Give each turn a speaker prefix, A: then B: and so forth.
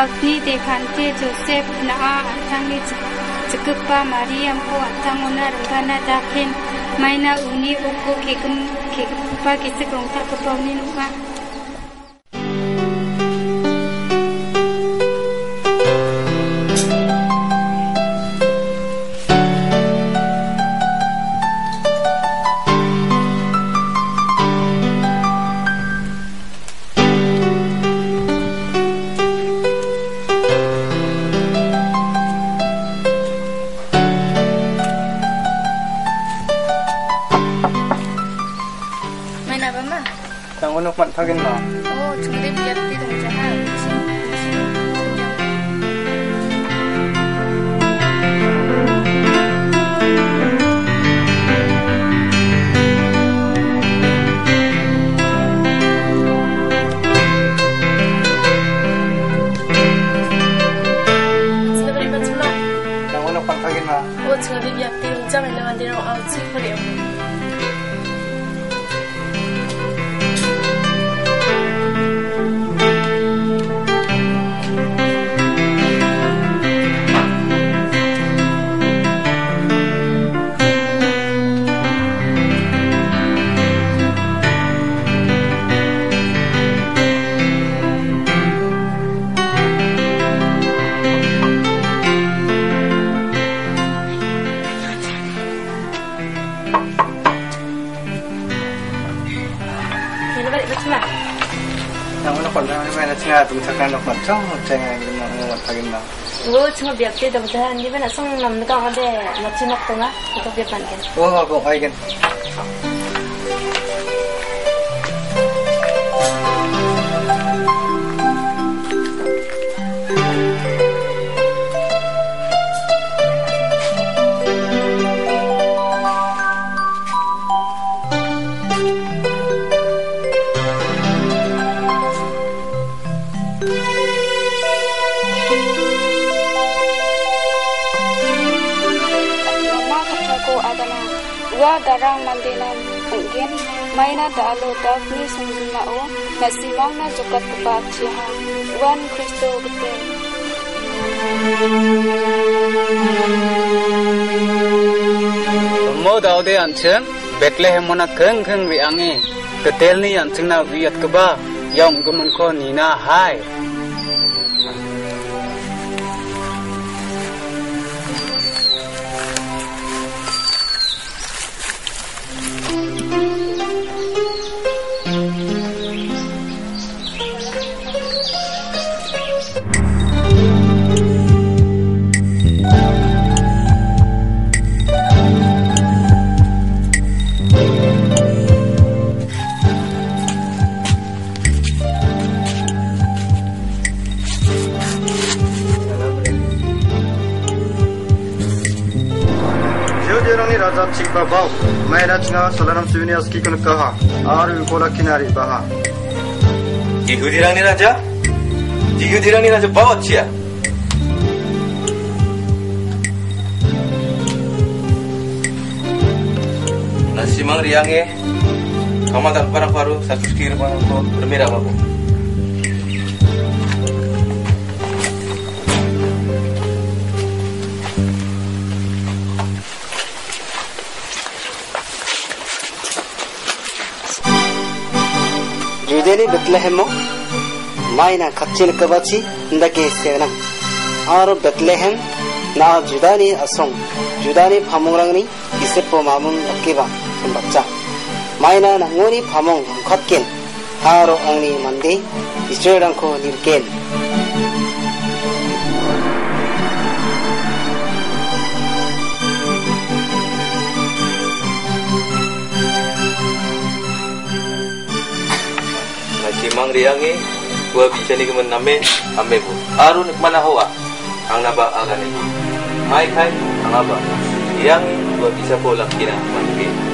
A: 사브니 대간테 조셉 나아 안탕리 즉급바 마리암고 안탕오나 릉가나다 켄 마이나 우니 오고 개금 개급바 기스 공타 급바오니 누가
B: 지금 리뷰 앞뒤로 문자 만나만 되는 아우 지프레요.
C: 나
D: 무나 걸라 맨날 제가 동작하는 거 엄청 제가 이거 못하겠 나.
C: 뭐 지금 몇 개도 못하는데 맨날 성 남는 거 근데 마치 먹더만 그거 몇 반 개.
D: 뭐 하고 알 겠.
A: Wa darang mandinan mungkin Maina dalo Davni sungjunao Nasimang na jukat kebat ciha Wan Kristo gede
E: Mo daude anchen Bethlehem mona keng keng ri ange. Ketel ni anchen na wiat keba. Yang gemen ko nina hai.
F: Bapak, मैं रचना सलरम सीनियस की कन कहा आर विकोला किनारे बहा
G: यहूदी रानी राजा यहूदी रानी राजा बहुत अच्छी है Nasi mang riange, Kamu tak pernah paru satu sekirman untuk bermira bapak.
H: देने बेतले हैं मो मायना कच्चे न कबाची नगे सेवनम आरो बेतले हैं ना जुदाने असों जुदाने फामोंगरंगनी इसे पो मामुन अकेबा तुम बच्चा मायना नंगोनी फामोंग खटकेन आरो अंगनी मंदे इस्त्रेलंको निरकेन
G: Nasi mang riangnya gua bisa nih kemen name ame bu. Aru nik mana hoa? Ang naba agane. Mai kai ang gua bisa pola kina mandi.